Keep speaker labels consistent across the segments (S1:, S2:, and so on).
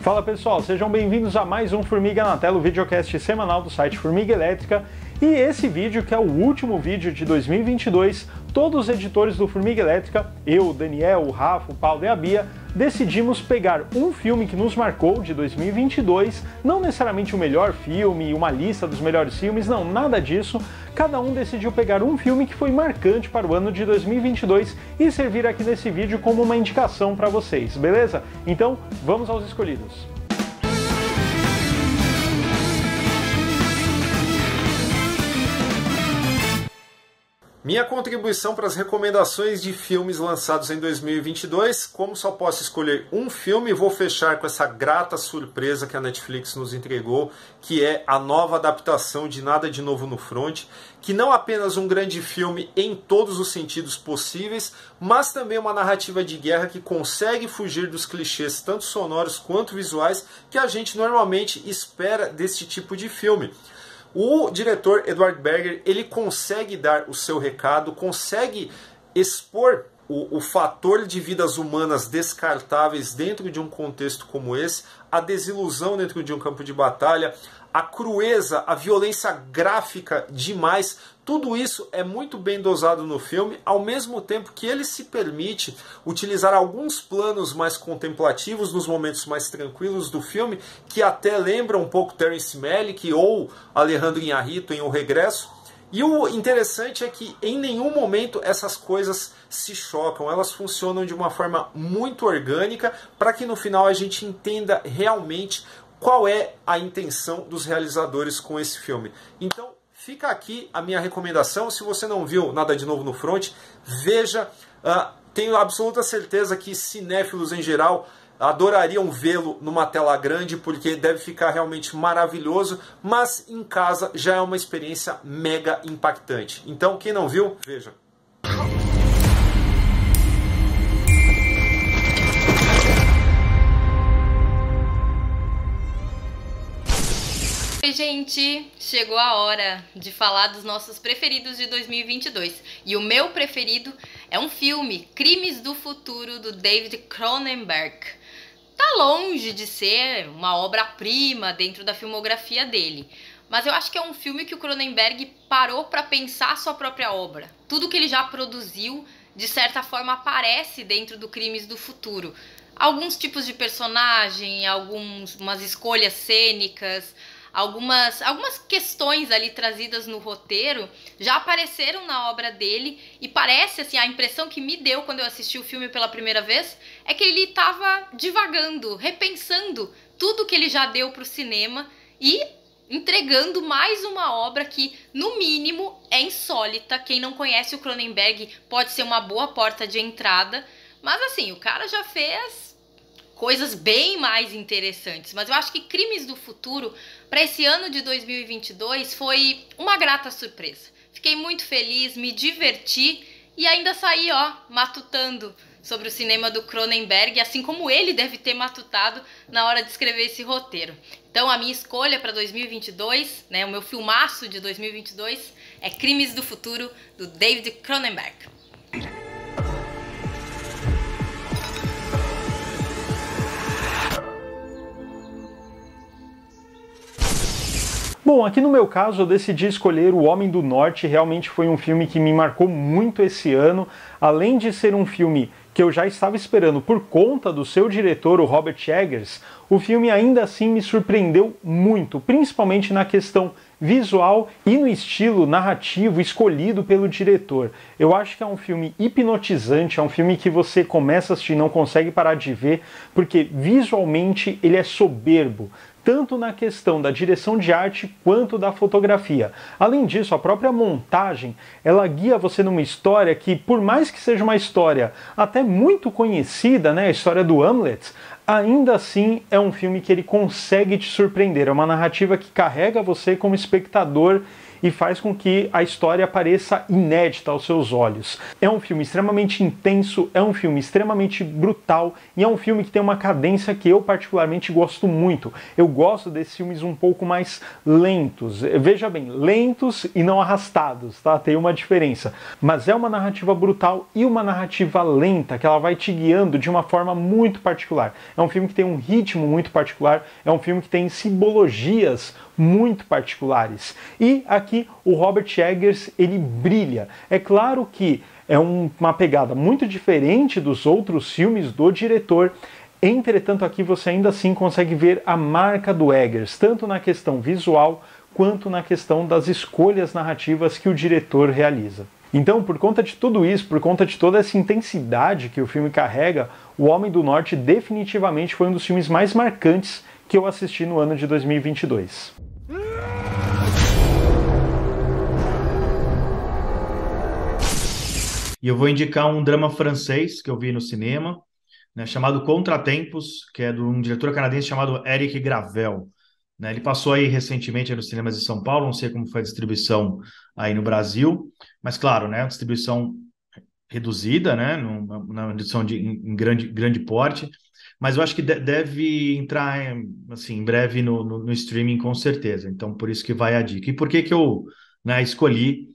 S1: Fala pessoal, sejam bem-vindos a mais um Formiga na Tela, o videocast semanal do site Formiga Elétrica. E esse vídeo, que é o último vídeo de 2022, todos os editores do Formiga Elétrica, eu, o Daniel, o Rafa, o Paulo e a Bia, decidimos pegar um filme que nos marcou de 2022, não necessariamente o melhor filme, uma lista dos melhores filmes, não, nada disso. Cada um decidiu pegar um filme que foi marcante para o ano de 2022 e servir aqui nesse vídeo como uma indicação para vocês, beleza? Então, vamos aos escolhidos.
S2: Minha contribuição para as recomendações de filmes lançados em 2022, como só posso escolher um filme, vou fechar com essa grata surpresa que a Netflix nos entregou, que é a nova adaptação de Nada de Novo no Front, que não apenas um grande filme em todos os sentidos possíveis, mas também uma narrativa de guerra que consegue fugir dos clichês tanto sonoros quanto visuais que a gente normalmente espera desse tipo de filme. O diretor Edward Berger ele consegue dar o seu recado, consegue expor o, o, fator de vidas humanas descartáveis dentro de um contexto como esse, a desilusão dentro de um campo de batalha, a crueza, a violência gráfica demais, tudo isso é muito bem dosado no filme, ao mesmo tempo que ele se permite utilizar alguns planos mais contemplativos nos momentos mais tranquilos do filme, que até lembram um pouco Terence Malick ou Alejandro Inharrito em O Regresso. E o interessante é que em nenhum momento essas coisas se chocam, elas funcionam de uma forma muito orgânica para que no final a gente entenda realmente qual é a intenção dos realizadores com esse filme. Então, fica aqui a minha recomendação. Se você não viu nada de novo no front, veja. Uh, tenho absoluta certeza que cinéfilos em geral adorariam vê-lo numa tela grande porque deve ficar realmente maravilhoso, mas em casa já é uma experiência mega impactante. Então, quem não viu, veja.
S3: Gente! Chegou a hora de falar dos nossos preferidos de 2022. E o meu preferido é um filme, Crimes do Futuro, do David Cronenberg. Tá longe de ser uma obra-prima dentro da filmografia dele, mas eu acho que é um filme que o Cronenberg parou para pensar sua própria obra. Tudo que ele já produziu, de certa forma, aparece dentro do Crimes do Futuro. Alguns tipos de personagem, algumas escolhas cênicas, algumas, algumas questões ali trazidas no roteiro já apareceram na obra dele e parece assim a impressão que me deu quando eu assisti o filme pela primeira vez é que ele estava divagando, repensando tudo que ele já deu para o cinema e entregando mais uma obra que, no mínimo, é insólita. Quem não conhece o Cronenberg pode ser uma boa porta de entrada, mas assim, o cara já fez coisas bem mais interessantes. Mas eu acho que Crimes do Futuro, para esse ano de 2022, foi uma grata surpresa. Fiquei muito feliz, me diverti e ainda saí, ó, matutando sobre o cinema do Cronenberg, assim como ele deve ter matutado na hora de escrever esse roteiro. Então, a minha escolha para 2022, né, o meu filmaço de 2022 é Crimes do Futuro, do David Cronenberg.
S1: Bom, aqui no meu caso eu decidi escolher O Homem do Norte, realmente foi um filme que me marcou muito esse ano, além de ser um filme que eu já estava esperando por conta do seu diretor, o Robert Eggers, o filme ainda assim me surpreendeu muito, principalmente na questão visual e no estilo narrativo escolhido pelo diretor. Eu acho que é um filme hipnotizante, é um filme que você começa a assistir e não consegue parar de ver, porque visualmente ele é soberbo tanto na questão da direção de arte quanto da fotografia. Além disso, a própria montagem, ela guia você numa história que, por mais que seja uma história até muito conhecida, né, a história do Hamlet, ainda assim é um filme que ele consegue te surpreender, é uma narrativa que carrega você como espectador e faz com que a história pareça inédita aos seus olhos. É um filme extremamente intenso, é um filme extremamente brutal e é um filme que tem uma cadência que eu particularmente gosto muito. Eu gosto desses filmes um pouco mais lentos. Veja bem, lentos e não arrastados, tá? Tem uma diferença. Mas é uma narrativa brutal e uma narrativa lenta que ela vai te guiando de uma forma muito particular. É um filme que tem um ritmo muito particular, é um filme que tem simbologias muito particulares. E aqui o Robert Eggers ele brilha. É claro que é um, uma pegada muito diferente dos outros filmes do diretor. Entretanto, aqui você ainda assim consegue ver a marca do Eggers, tanto na questão visual quanto na questão das escolhas narrativas que o diretor realiza. Então, por conta de tudo isso, por conta de toda essa intensidade que o filme carrega, O Homem do Norte definitivamente foi um dos filmes mais marcantes que eu assisti no ano de 2022.
S4: E eu vou indicar um drama francês que eu vi no cinema, né, chamado Contratempos, que é de um diretor canadense chamado Eric Gravel. Né, ele passou aí recentemente aí nos cinemas de São Paulo, não sei como foi a distribuição aí no Brasil, mas claro, né, distribuição reduzida, né, na edição de, em grande, grande porte, mas eu acho que deve entrar assim, em breve no, no, no, streaming com certeza, então por isso que vai a dica. E por que que eu né, escolhi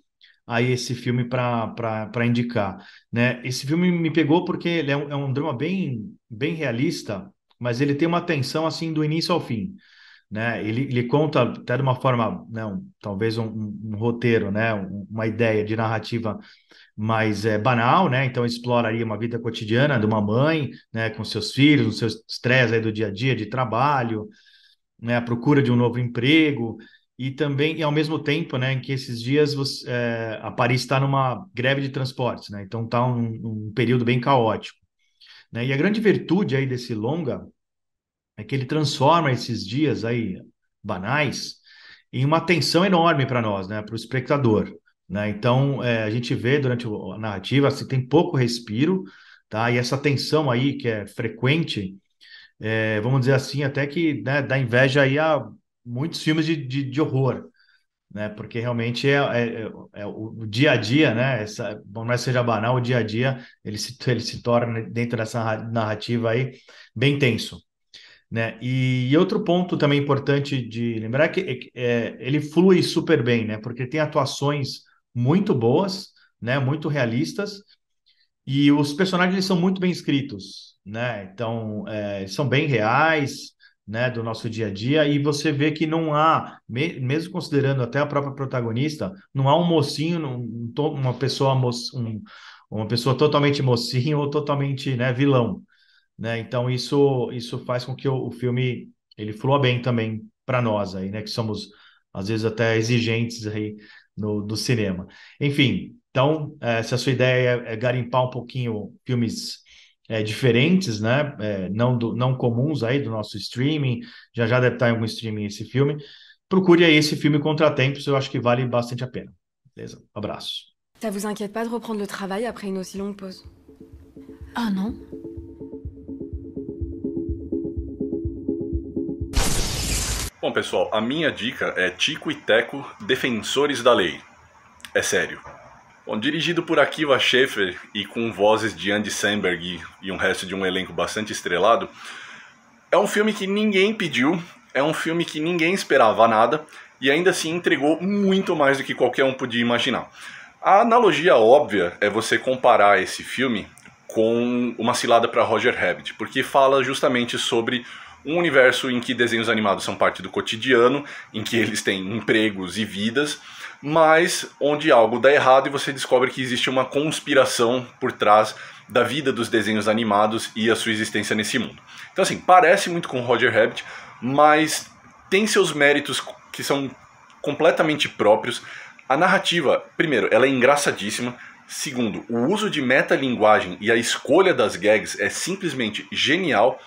S4: aí esse filme para indicar. Né? Esse filme me pegou porque ele é um, é um, drama bem, bem realista, mas ele tem uma tensão assim do início ao fim. Né? Ele, ele conta até de uma forma, né, um, talvez um, um, roteiro, né, uma ideia de narrativa mais é, banal, né? Então explora aí uma vida cotidiana de uma mãe, né, com seus filhos, os seus estresse do dia a dia de trabalho, né, a procura de um novo emprego, e também, e ao mesmo tempo, né, que esses dias você, é, a Paris está numa greve de transportes, né, então está um, um, período bem caótico. Né, e a grande virtude aí desse longa é que ele transforma esses dias aí banais em uma tensão enorme para nós, né, para o espectador. Né? Então, é, a gente vê durante a narrativa, assim, tem pouco respiro, tá? E essa tensão aí que é frequente, é, vamos dizer assim, até que né, dá inveja aí a muitos filmes de, de, de horror, né? Porque realmente é, é, é, é, o dia a dia, né? Essa, não é seja banal, o dia a dia ele se, ele se torna dentro dessa narrativa aí bem tenso. Né? E, e outro ponto também importante de lembrar é que é, ele flui super bem, né? Porque tem atuações muito boas, né? Muito realistas e os personagens são muito bem escritos, né? Então é, são bem reais, né, do nosso dia a dia, e você vê que não há, mesmo considerando até a própria protagonista, não há um mocinho, um, uma pessoa um, uma pessoa totalmente mocinho ou totalmente né, vilão. Né? Então isso, isso faz com que o, o filme ele flua bem também para nós aí, né, que somos às vezes até exigentes aí no, do cinema. Enfim, então, é, se a sua ideia é, é garimpar um pouquinho filmes é, diferentes, né? É, não, do, não comuns aí do nosso streaming. Já já deve estar em algum streaming esse filme. Procure aí esse filme Contratempos, eu acho que vale bastante a pena. Beleza? Abraço.
S5: Ça vous inquiète pas de reprendre le travail après une aussi longue pause
S6: Ah non
S7: Bom, pessoal, a minha dica é Tico e Teco, Defensores da Lei. É sério. Bom, dirigido por Akiva Schäfer e com vozes de Andy Samberg e um resto de um elenco bastante estrelado, é um filme que ninguém pediu, é um filme que ninguém esperava nada e ainda assim entregou muito mais do que qualquer um podia imaginar. A analogia óbvia é você comparar esse filme com Uma Cilada para Roger Rabbit, porque fala justamente sobre um universo em que desenhos animados são parte do cotidiano, em que eles têm empregos e vidas, mas onde algo dá errado e você descobre que existe uma conspiração por trás da vida dos desenhos animados e a sua existência nesse mundo. Então assim, parece muito com Roger Rabbit, mas tem seus méritos que são completamente próprios. A narrativa, primeiro, ela é engraçadíssima. Segundo, o uso de metalinguagem e a escolha das gags é simplesmente genial.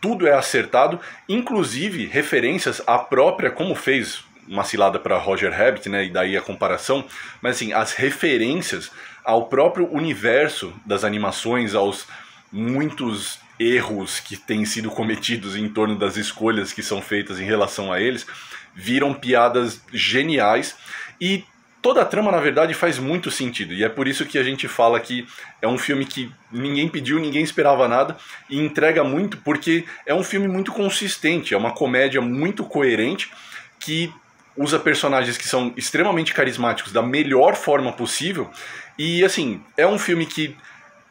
S7: Tudo é acertado, inclusive referências à própria, como fez uma cilada para Roger Rabbit, né? E daí a comparação, mas assim, as referências ao próprio universo das animações, aos muitos erros que têm sido cometidos em torno das escolhas que são feitas em relação a eles, viram piadas geniais E toda a trama, na verdade, faz muito sentido. E é por isso que a gente fala que é um filme que ninguém pediu, ninguém esperava nada e entrega muito, porque é um filme muito consistente, é uma comédia muito coerente que usa personagens que são extremamente carismáticos da melhor forma possível. E assim, é um filme que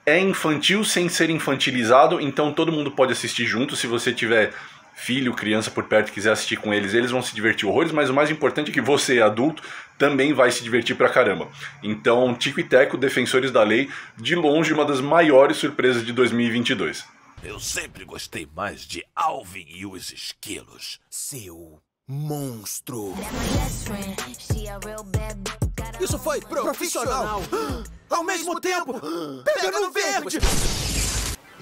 S7: é infantil sem ser infantilizado, então todo mundo pode assistir junto se você tiver filho, criança por perto quiser assistir com eles, eles vão se divertir horrores, mas o mais importante é que você, adulto, também vai se divertir pra caramba. Então, Tico e Teco, Defensores da Lei, de longe uma das maiores surpresas de 2022.
S8: Eu sempre gostei mais de Alvin e os Esquilos. Seu monstro.
S9: Isso foi profissional. Ao mesmo tempo, pegando verde.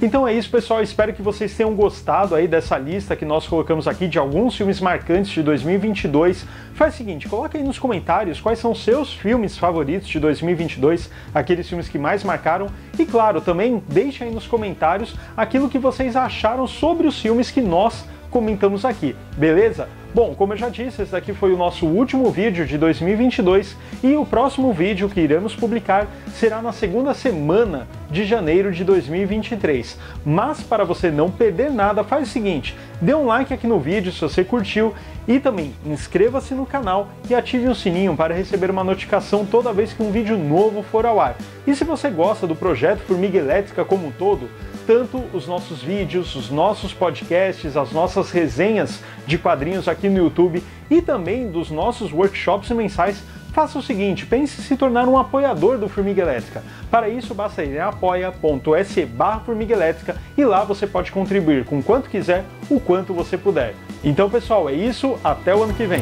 S1: Então é isso, pessoal. Espero que vocês tenham gostado aí dessa lista que nós colocamos aqui de alguns filmes marcantes de 2022. Faz o seguinte, coloca aí nos comentários quais são seus filmes favoritos de 2022, aqueles filmes que mais marcaram. E claro, também deixa aí nos comentários aquilo que vocês acharam sobre os filmes que nós comentamos aqui, beleza? Bom, como eu já disse, esse daqui foi o nosso último vídeo de 2022 e o próximo vídeo que iremos publicar será na segunda semana de janeiro de 2023. Mas para você não perder nada, faz o seguinte, dê um like aqui no vídeo se você curtiu e também inscreva-se no canal e ative o sininho para receber uma notificação toda vez que um vídeo novo for ao ar. E se você gosta do projeto Formiga Elétrica como um todo, tanto os nossos vídeos, os nossos podcasts, as nossas resenhas de quadrinhos aqui no YouTube e também dos nossos workshops mensais, faça o seguinte, pense em se tornar um apoiador do Formiga Elétrica. Para isso, basta ir em apoia.se barra Formiga Elétrica e lá você pode contribuir com quanto quiser, o quanto você puder. Então, pessoal, é isso, até o ano que vem.